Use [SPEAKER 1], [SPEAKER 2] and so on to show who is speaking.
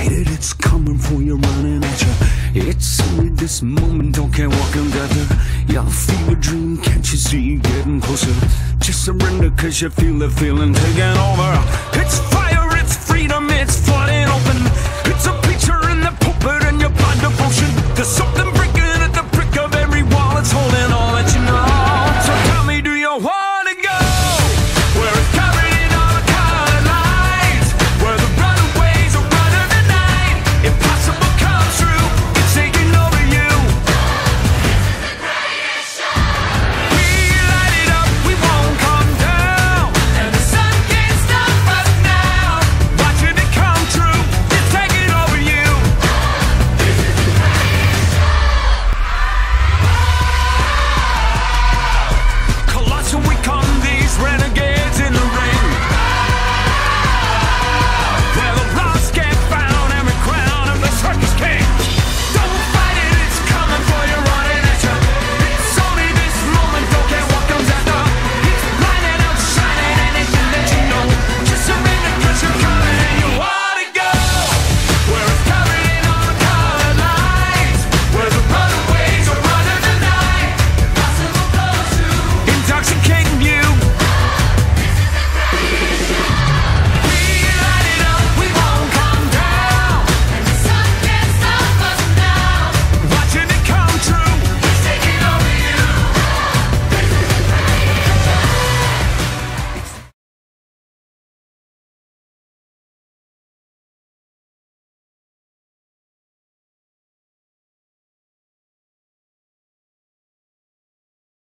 [SPEAKER 1] fight it's coming for you, running at you. It's only this moment, don't care what can gather. Your fever dream, can't you see getting closer? Just surrender, cause you feel the feeling taking over. It's fire